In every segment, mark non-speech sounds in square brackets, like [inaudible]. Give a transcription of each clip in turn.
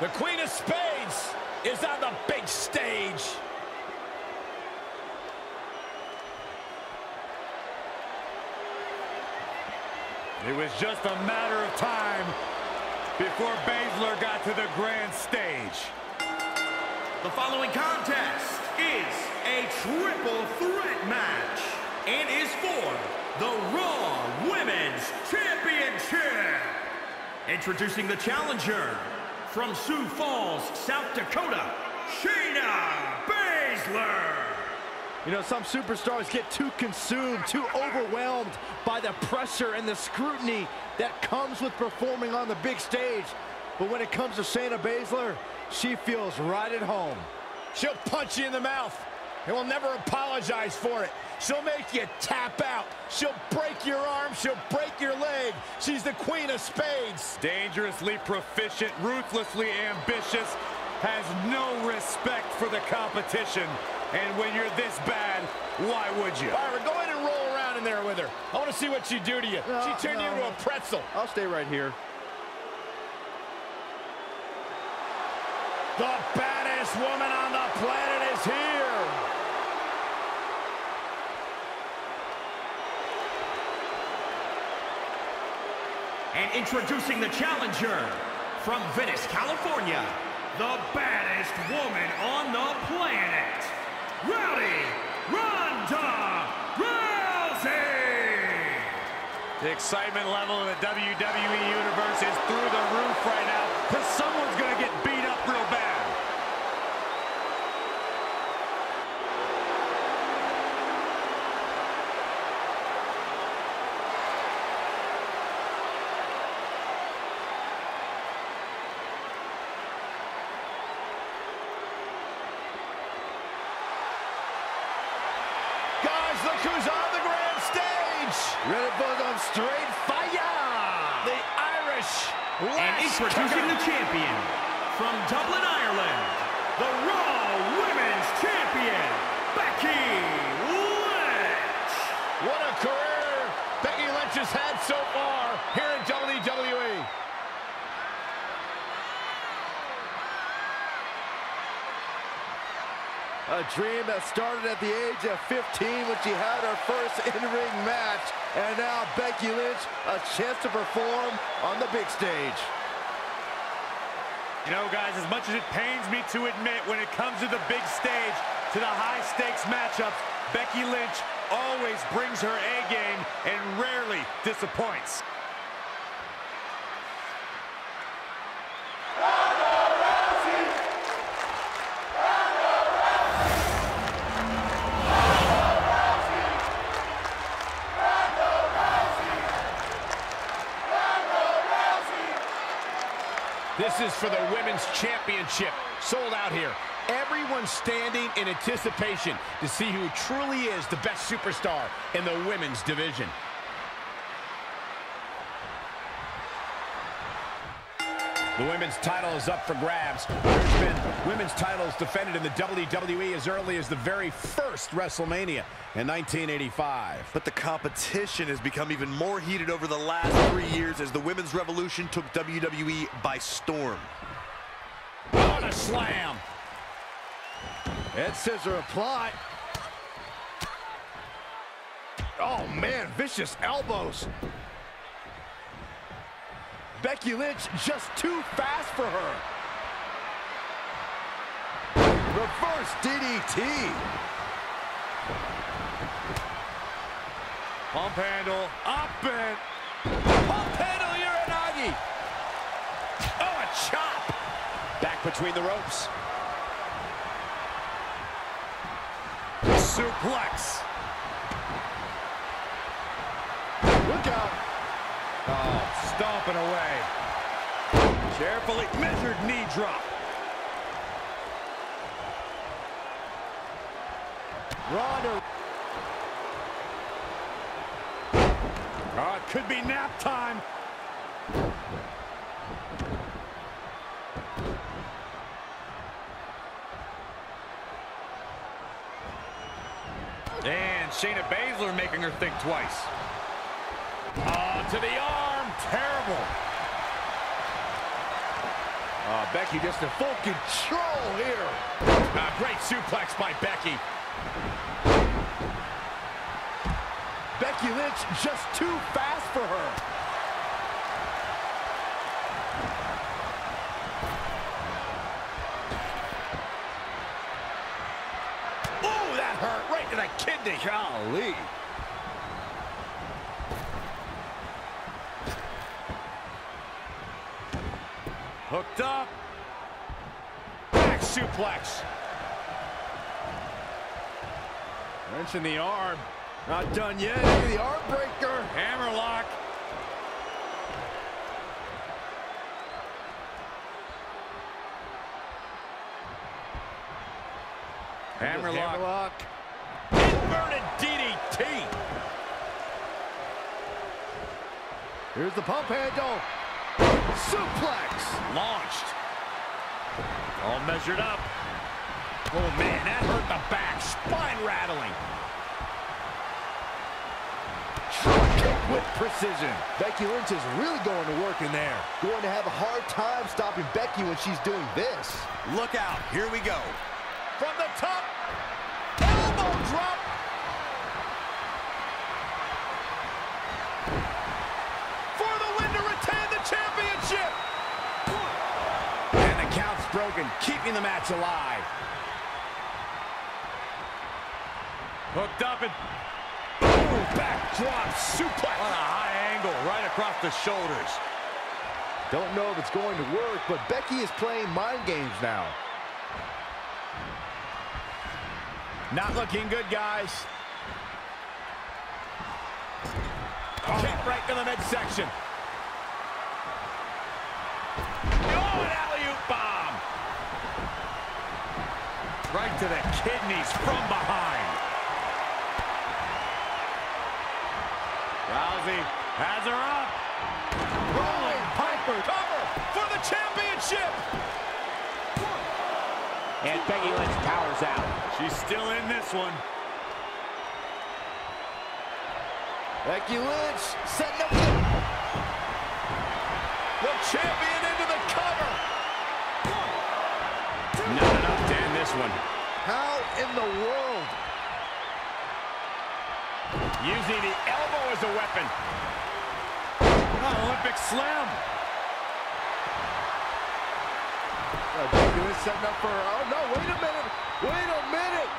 The Queen of Spades is on the big stage. It was just a matter of time before Baszler got to the grand stage. The following contest is a triple threat match and is for the Raw Women's Championship. Introducing the challenger from Sioux Falls, South Dakota, Shayna Baszler. You know, some superstars get too consumed, too overwhelmed by the pressure and the scrutiny that comes with performing on the big stage. But when it comes to Shayna Baszler, she feels right at home. She'll punch you in the mouth and will never apologize for it. She'll make you tap out. She'll break your arm. She'll break your leg. She's the queen of spades. Dangerously proficient, ruthlessly ambitious, has no respect for the competition. And when you're this bad, why would you? All right, go ahead and roll around in there with her. I want to see what she do to you. No, she oh, turned no. you into a pretzel. I'll stay right here. The baddest woman on the planet is here. And introducing the challenger from Venice, California, the baddest woman on the planet, Rowdy Ronda Rousey. The excitement level in the WWE Universe is through the roof right now because someone's going to get beat up real bad. Guys, look who's on the grand stage. Ready for some straight fire! The Irish. And introducing the champion from Dublin, Ireland, the Raw Women's Champion, Becky Lynch. What a career Becky Lynch has had so far here in E. WWE. A dream that started at the age of 15 when she had her first in-ring match. And now Becky Lynch, a chance to perform on the big stage. You know, guys, as much as it pains me to admit when it comes to the big stage, to the high-stakes matchups, Becky Lynch always brings her A game and rarely disappoints. For the Women's Championship. Sold out here. Everyone standing in anticipation to see who truly is the best superstar in the women's division. The women's title is up for grabs. There's been women's titles defended in the WWE as early as the very first WrestleMania in 1985. But the competition has become even more heated over the last three years as the women's revolution took WWE by storm. What a slam! Head scissor apply. Oh, man, vicious elbows. Becky Lynch just too fast for her. Reverse DDT. Pump handle, up and... Pump handle Uranagi! Oh, a chop! Back between the ropes. Suplex. Look out. Oh, stomping away. Carefully measured knee drop. Ronda. Oh, it could be nap time. And Shayna Baszler making her think twice. To the arm. Terrible. Oh, Becky just in full control here. A great suplex by Becky. Becky Lynch just too fast for her. Ooh, that hurt right to the kidney. Golly. Hooked up. Back suplex. Wrench in the arm. Not done yet. The arm breaker. Hammerlock. Hammerlock. Hammerlock. Inverted DDT. Here's the pump handle. Suplex. Launched. All measured up. Oh, man, that hurt the back. Spine rattling. Kick with precision. Becky Lynch is really going to work in there. Going to have a hard time stopping Becky when she's doing this. Look out. Here we go. From the top. Elbow drop. Keeping the match alive. Hooked up and Ooh, backdrop suplex. on a high angle right across the shoulders. Don't know if it's going to work, but Becky is playing mind games now. Not looking good, guys. Oh. Kick right to the midsection. Oh, an alley-oop bomb. Right to the kidneys from behind. Rousey has her up. Rolling Piper cover for the championship. And Becky Lynch powers out. She's still in this one. Becky Lynch setting up. The champion the cover. This one. How in the world? Using the elbow as a weapon. Olympic Slam. Uh, Becky setting up for. Oh no! Wait a minute! Wait a minute!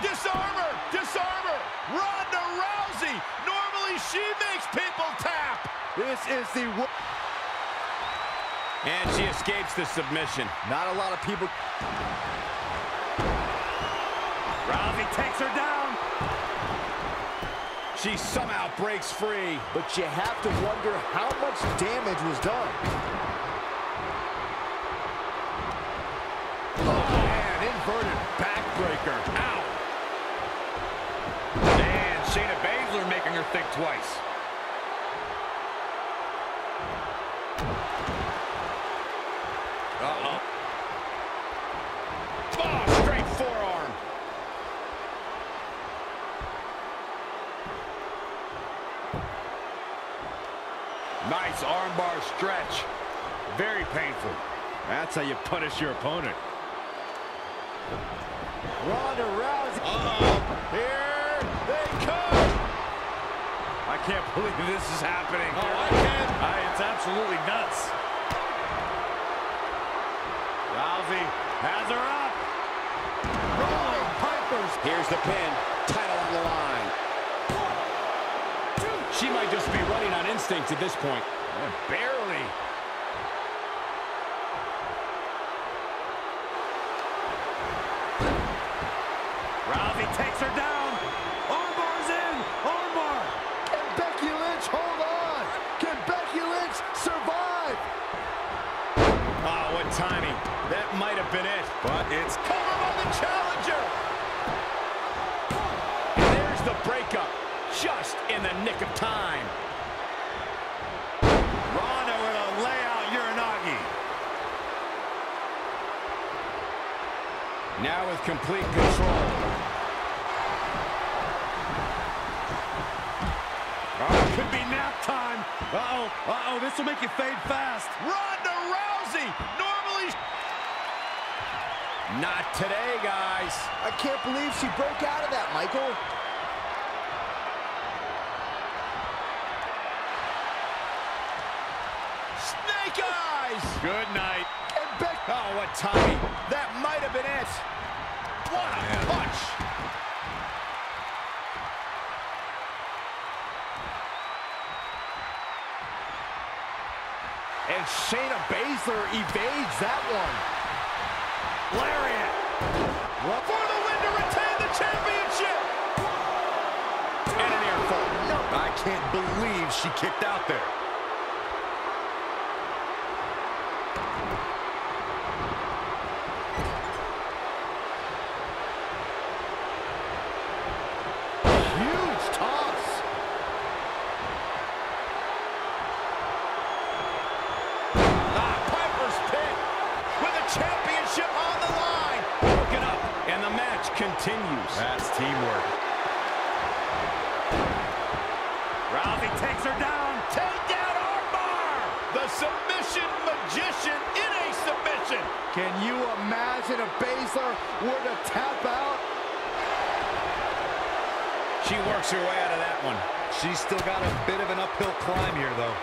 Disarmer! Disarmer! Ronda Rousey! Normally she makes people tap! This is the. wo- And she escapes the submission. Not a lot of people. Rousey takes her down. She somehow breaks free. But you have to wonder how much damage was done. Oh, and inverted backbreaker. Ow! And Shayna Baszler making her think twice. Stretch. Very painful. That's how you punish your opponent. Ronda Rousey. Here they come. I can't [laughs] believe this is happening. Oh, I can. I- it's absolutely nuts. Rousey has her up. Rolling Pipers. Here's the pin. Title on the line. She might just be running on instinct at this point. Barely. Rousey takes her down. Armbar's in. Armbar. Can Becky Lynch hold on? Can Becky Lynch survive? Oh, what timing. That might have been it. But it's Cover by the challenger. And there's the breakup. Just in the nick of time. Ronda with a layout Uranagi. Now with complete control. Oh, could be nap time. Uh-oh. Uh-oh. This will make you fade fast. Ronda Rousey! Normally Not today, guys. I can't believe she broke out of that, Michael. Snake eyes! Good night. What timing. That might have been it. What a punch! And Shayna Baszler evades that one. Lariat. For the win to retain the championship! And an air fall. No, I can't believe she kicked out there. Huge toss. Ah, Piper's pit with the championship on the line. Broken up, and the match continues. That's teamwork. Rousey takes her down. Take down armbar. The submission magician in a submission. Can you imagine if Baszler were to tap out? She works her way out of that one. She's still got a bit of an uphill climb here, though.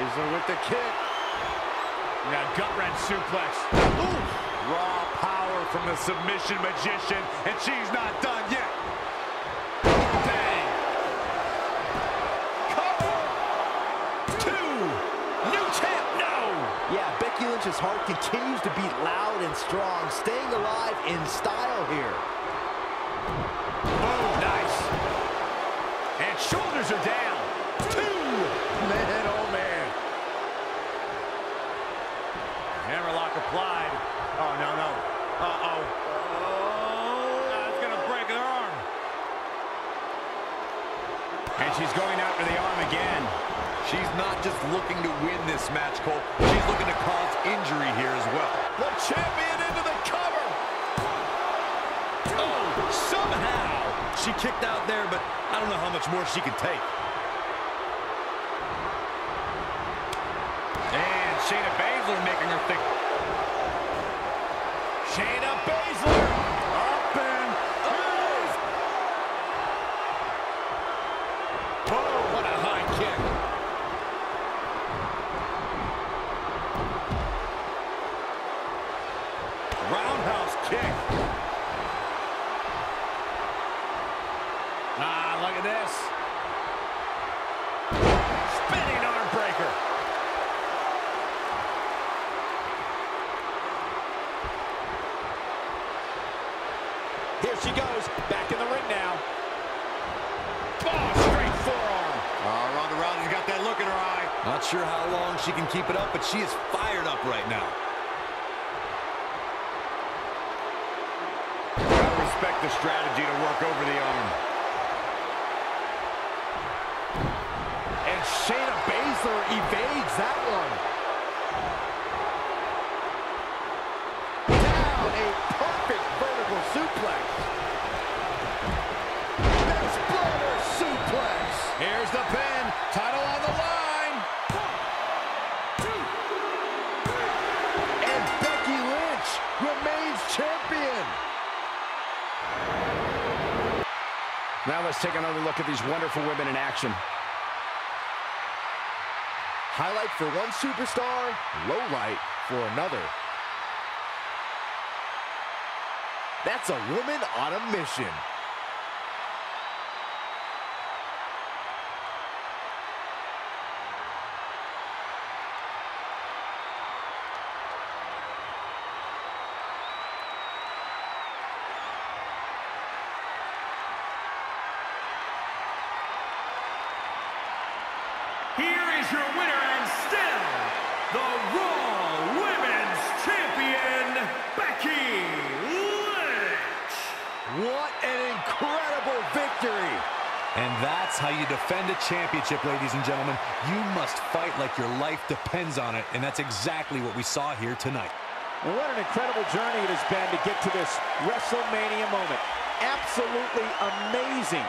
Baszler with the kick. Now gut-wrench suplex. Ooh. Raw power from the submission magician, and she's not done yet. Bang. Cover. Two. New champ. No. Yeah, Becky heart continues to beat loud and strong, staying alive in style here. Boom. Nice. And shoulders are down. Two. Man, oh man. Hammerlock applied. Oh, no, no. Uh-oh. Oh, that's going to break her arm. And she's going after the arm again. She's not just looking to win this match, Cole. She's looking to cause injury here as well. The champion into the cover. Oh, somehow. She kicked out there, but I don't know how much more she can take. And Shayna Baszler making her think. Shayna Baszler. Up and... Oh, what a high kick. Roundhouse kick. Ah, look at this. Spinning arm breaker. Here she goes, back in the ring now. Oh, straight forearm. Uh, Ronda Rousey's got that look in her eye. Not sure how long she can keep it up, but she is fired up right now. Gotta respect the strategy to work over the arm. And Shayna Baszler evades that one. Down, a perfect vertical suplex. Let's take another look at these wonderful women in action. Highlight for one superstar, low light for another. That's a woman on a mission. What an incredible victory. And that's how you defend a championship, ladies and gentlemen. You must fight like your life depends on it, and that's exactly what we saw here tonight. And what an incredible journey it has been to get to this WrestleMania moment. absolutely amazing.